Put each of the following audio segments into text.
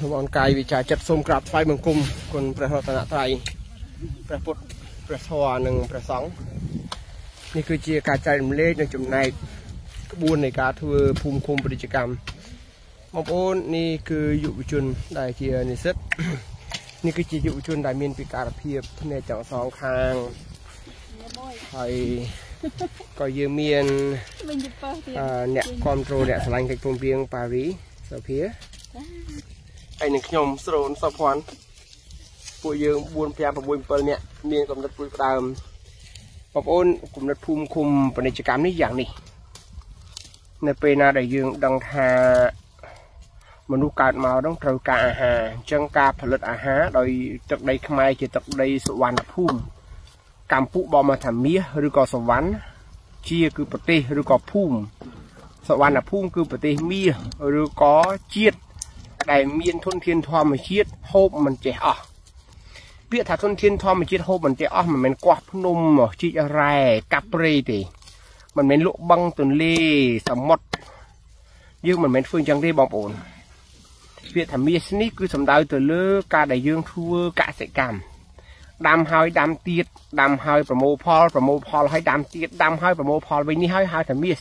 លោកអនកាយវិចាចិត្តសូមក្រាបថ្វាយបង្គំគុណព្រះរតនត្រ័យព្រះពុទ្ធព្រះធម៌និងព្រះសង្ឃនេះគឺជាការចែករំលែកនិងចំណែកក្បួននៃការធ្វើភូមិឃុំពាណិជ្ជកម្មបងប្អូននេះគឺយុវជនដែលជានិស្សិតនេះគឺជាយុវជនដែលមានពិការភាពភ្នែកទាំងសងខាងហើយក៏យើងមានអ្នកគ្រប់គ្រងអ្នកឆ្លាញ់កិច្ចព្រមព្រៀងប៉ារីសុភា ហើយនឹងខ្ញុំស្រូនសុភ័ណ្ឌពួកយើង4 5 6 7នាក់មានកំណត់ព្រួយផ្ដើមបងប្អូនកំណត់ភូមិឃុំពាណិជ្ជកម្មនេះយ៉ាងនេះនៅពេលណាដែលយើងដឹងថាមនុស្សកើតមកတော့ត្រូវការអាហារអញ្ចឹងការផលិតអាហារដោយទឹកដីខ្មែរជាទឹកដីសុវណ្ណភូមិកម្ពុជាបមកថាមាសឬក៏សុវណ្ណជាគឺប្រទេសឬក៏ភូមិសវណ្ណភូមិគឺប្រទេសមាសឬក៏ជាតិ ដែលមានធនធានធម្មជាតិហូបមិនចេះអស់ពាក្យថាធនធានធម្មជាតិហូបមិនចេះអស់មិនមែនគាស់ភ្នំជីករ៉ែកាប់ព្រៃទេមិនមែនលក់បឹងទន្លេសមុទ្រយើងមិនមែនធ្វើអញ្ចឹងទេបងប្អូនពាក្យថាមាសនេះគឺសំដៅទៅលើការដែលយើងធ្វើកសិកម្មដាំហើយដាំទៀតដាំហើយប្រមូលផលប្រមូលផលហើយដាំទៀតដាំហើយប្រមូលផលវិញនេះហើយហៅថាមាស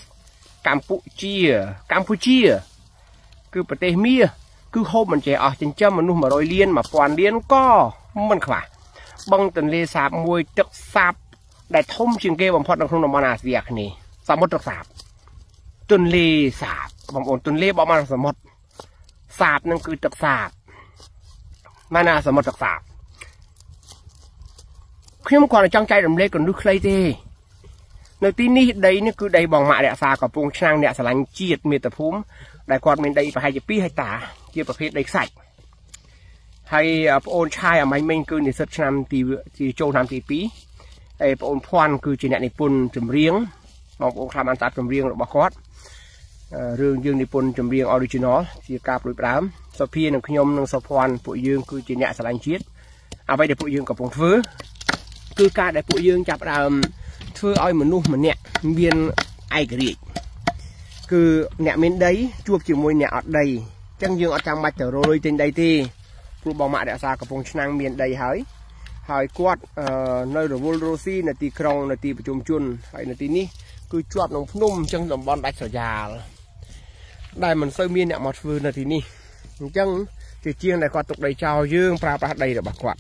កម្ពុជាកម្ពុជា គឺប្រទេសមាស គឺហូបមិនចេះអស់ចិញ្ចឹមមនុស្ស100លាន1000លានក៏មិនខ្វះបឹងទន្លេសាបមួយទឹកសាប ដែលធំជាងគេបំផុតនៅក្នុងតំបន់អាស៊ីអាគ្នេយ៍សមុទ្រទឹកសាបទន្លេសាបបងប្អូនទន្លេបក់មកសមុទ្រសាបនឹងគឺទឹកសាបម៉ែណាសមុទ្រទឹកសាបខ្ញុំគ្រាន់តែចង់ចែករំលែកកណ្ដុះខ្លីទេ នៅទីនេះដីនេះគឺដីបងម៉ាក់រក្សាកំពង់ឆ្នាំងអ្នកស្រឡាញ់ជាតិមាតុភូមិដែលគាត់មានដីប្រហែលជា2ហិកតា ជាប្រភេទដីខ្សាច់ហើយប្អូនឆាយអាម៉ៃមិញគឺនិស្សិតឆ្នាំទីជាចូលឆ្នាំទី2ហើយប្អូនភ័ណ្ឌគឺជាអ្នកនិពន្ធចម្រៀងបងប្អូនខ្លះបានស្ដាប់ចម្រៀងរបស់គាត់រឿងយើងនិពន្ធចម្រៀង original ជាការប្រួយផ្ដើមសុភានិងខ្ញុំនិងសុភ័ណ្ឌពួកយើងគឺជាអ្នកស្រឡាញ់ជាតិអ្វីដែលពួកយើងកំពុងធ្វើគឺការដែលពួកយើងចាប់ផ្ដើម ធ្វើឲ្យមនុស្សម្នាក់មានឯករាជ្យគឺអ្នកមានដីជួបជាមួយអ្នកអត់ដីអញ្ចឹងយើងអត់ចាំបាច់ទៅរលុយទិញដីទេព្រោះបងម៉ាក់រក្សាកំពង់ឆ្នាំងមានដីហើយហើយគាត់នៅរវល់រស់ស៊ីនៅទីក្រុងនៅទីប្រជុំជនហើយនៅទីនេះគឺជាប់នឹងភ្នំអញ្ចឹងតំបន់ដាច់ស្រយាលដែលមិនសូវមានអ្នកមកធ្វើនៅទីនេះអញ្ចឹងជាជាងដែលគាត់ទុកដីចោលយើងប្រើប្រាស់ដីរបស់គាត់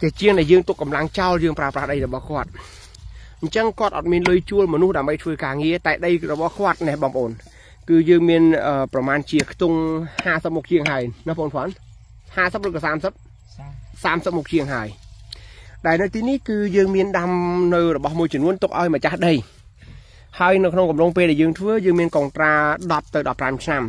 ជាជាងដែលយើងទុកកម្លាំងចោលយើងប្រើប្រាស់ដីរបស់គាត់ អញ្ចឹងគាត់អត់មានលុយជួលមនុស្សដើម្បីធ្វើការងារតែដីរបស់គាត់ណែបងប្អូនគឺយើងមានប្រមាណជាខ្ទង់50មុខជាងហើយណាបងប្អូន50ឬក៏30 30មុខជាងហើយដែលនៅទីនេះគឺយើងមានដាំនៅរបស់មួយចំនួនទុកឲ្យម្ចាស់ដីហើយនៅក្នុងកំឡុងពេលដែលយើងធ្វើយើងមានកងត្រា10ទៅ15ឆ្នាំ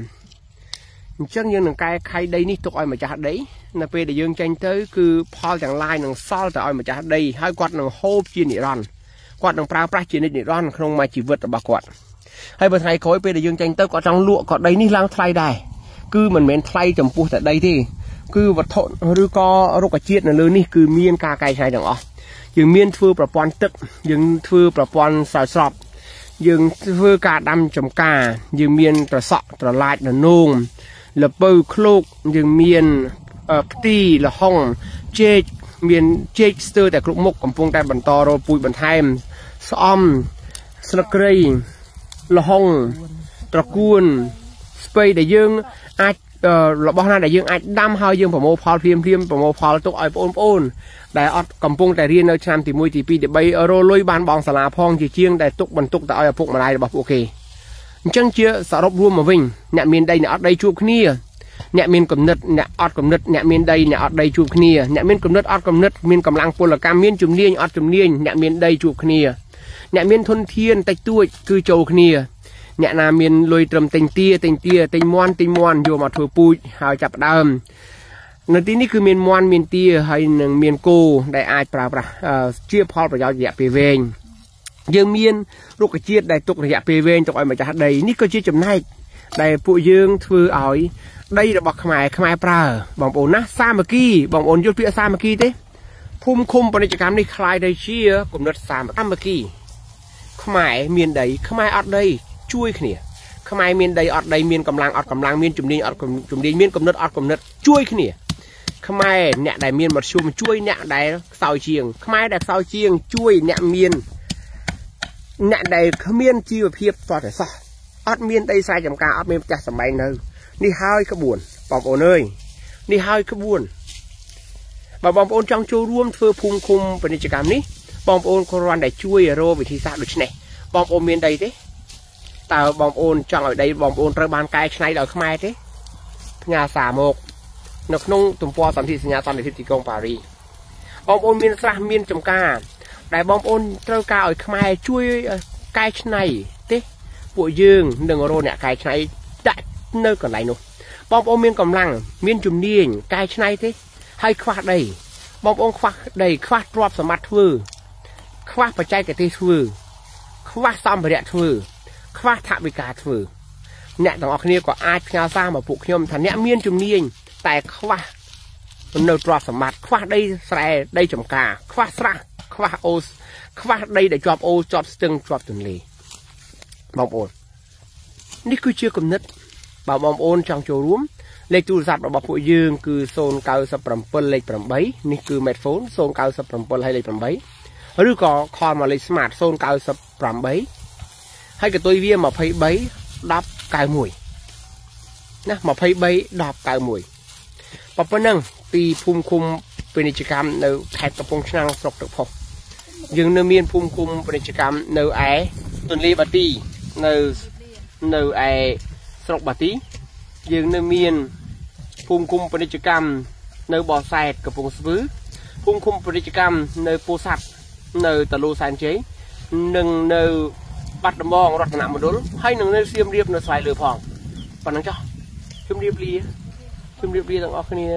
អញ្ចឹងយើងនឹងកែខៃដីនេះទុកឲ្យម្ចាស់ដីនៅពេលដែលយើងចេញទៅគឺផលទាំងឡាយនឹងសល់ទៅឲ្យម្ចាស់ដីហើយគាត់នឹងហូបជានិរន្តរ៍ គាត់នឹងប្រើប្រាស់ជានិច្ចនិរន្តរ៍ក្នុងមួយជីវិតរបស់គាត់ហើយបើថ្ងៃក្រោយពេលដែលយើងចេញទៅគាត់ចង់លក់ក៏ដីនេះឡើងថ្លៃដែរគឺមិនមែនថ្លៃចំពោះតែដីទេគឺវត្ថុឬក៏រុក្ខជាតិនៅលើនេះគឺមានការកែច្នៃទាំងអស់យើងមានធ្វើប្រព័ន្ធទឹក យើងធ្វើប្រព័ន្ធស្រោចស្រពយើងធ្វើការដាំចំការ យើងមានត្រសក់ត្រឡាចរនោងលពៅឃ្លោកយើងមានផ្ទីលហុងចេកមានចេកស្ទើរតែគ្រប់មុខកំពុងតែបន្តរលពូជបន្ថែម ស្អំស្លឹកគ្រៃលហុងត្រកួនស្ពៃដែលយើងអាចរបស់ណាដែលយើងអាចដាំហើយយើងប្រមូលផលភ្លាមភ្លាមប្រមូលផលទុកឲ្យបងប្អូនដែលអត់កំពុងតែរៀននៅឆ្នាំទី1ទី2ទី3រលុយបានបងសាលាផងជាជាងដែលទុកបន្ទុកទៅឲ្យឪពុកម្ដាយរបស់ពួកគេអញ្ចឹងជាសរុបរួមមកវិញអ្នកមានដីអ្នកអត់ដីជួបគ្នា អ្នកមានគំនិតអ្នកអត់គំនិតអ្នកមានដីអ្នកអត់ដីជួបគ្នាអ្នកមានគំនិតអត់គំនិតមានកម្លាំងពលកម្មមានជំនាញអត់ជំនាញអ្នកមានដីជួបគ្នាអ្នកមានធនធានតិចតួចគឺចូលគ្នាអ្នកណាមានលុយត្រឹមទិញទាទិញទាទិញមន់ទិញមន់យកមកធ្វើពូជហើយចាប់ដើមនៅទីនេះគឺមានមន់មានទាហើយនឹងមានគោដែលអាចប្រើប្រាស់ជាផលប្រយោជន៍រយៈពេលវែងយើងមានរុក្ខជាតិដែលទុករយៈពេលវែងទុកឲ្យម្ចាស់ដីនេះក៏ជាចំណែកដែលពួកយើងធ្វើឲ្យ ដីរបស់ខ្មែរខ្មែរប្រើបងប្អូនណាសាមគ្គីបងប្អូនយល់ពាក្យសាមគ្គីទេភូមិឃុំពាណិជ្ជកម្មនេះคล้ายទៅជាគំនិតសាមគ្គីខ្មែរមានដីខ្មែរអត់ដីជួយគ្នា ខ្មែរមានដីអត់ដីមានកម្លាំងអត់កម្លាំងមានជំនាញអត់ជំនាញមានកំណត់អត់កំណត់ជួយគ្នាខ្មែរអ្នកដែលមានមធ្យមជួយអ្នកដែលខ្សោយជាង ខ្មែរដែលខ្សោយជាង ជួយអ្នកមានអ្នកដែលគ្មានជីវភាពតតែសោះអត់មានដីស្រែចម្ការអត់មានផ្ទះសម្បែងនៅ នេះហើយក្បួនបងប្អូនអើយនេះហើយក្បួនបើបងប្អូនចង់ចូលរួមធ្វើភូមិឃុំពាណិជ្ជកម្មនេះបងប្អូនគ្រាន់តែជួយរកវិធីសាស្ត្រដូចនេះបងប្អូនមានដីទេតើបងប្អូនចង់ឲ្យដីបងប្អូនត្រូវបានកែច្នៃដោយខ្មែរទេផ្ញើសារមកនៅក្នុងទំព័រសន្ធិសញ្ញាសន្តិភាពទីក្រុងប៉ារីបងប្អូនមានស្រះមានចំការដែលបងប្អូនត្រូវការឲ្យខ្មែរជួយកែច្នៃទេពួកយើងនឹងរកអ្នកកែច្នៃដាក់ នៅកន្លែងនោះបងប្អូនមានកម្លាំងមានជំនាញកែច្នៃទេ ហើយខ្វះដីបងប្អូនខ្វះដីខ្វះទ្រព្យសម្បត្តិធ្វើ ខ្វះបច្ចេកទេសធ្វើ ខ្វះសម្ភារៈធ្វើ ខ្វះថវិកាធ្វើអ្នកទាំងអស់គ្នាក៏អាចផ្ញើសារមកពួកខ្ញុំថាអ្នកមានជំនាញតែខ្វះនៅទ្រព្យសម្បត្តិខ្វះដីស្រែដីចម្ការ ខ្វះស្រះខ្វះអូសខ្វះដីដែលជាប់អូជាប់ស្ទឹងជាប់ទន្លេបងប្អូននេះគឺជាគំនិត បើបងប្អូនចង់ចូលរួមលេខទូរស័ព្ទរបស់ពួកយើងគឺ097លេខ8នេះគឺ Medphone 097ហើយលេខ8ឬក៏ call មកលេខ Smart 098ហើយក៏ទុយវា23 1091ណា23 1091ប៉ុណ្ណឹងពីភូមិឃុំពាណិជ្ជកម្មនៅខេត្តកំពង់ឆ្នាំងស្រុកទឹកផុសយើងនៅមានភូមិឃុំពាណិជ្ជកម្មនៅឯទន្លេបាទីនៅនៅឯ ស្រុកបាទី យើងនៅមានភូមិឃុំពាណិជ្ជកម្មនៅបោះសែតកំពង់ស្ពឺភូមិឃុំពាណិជ្ជកម្មនៅពោធិ៍សាត់នៅតលូសែនជ័យនិងនៅបាត់ដំបងរតនមណ្ឌលហើយនឹងនៅសៀមរាបនៅស្វាយលើផងប៉ុណ្ណឹងចុះជម្រាបលាជម្រាបលាទាំងអស់គ្នា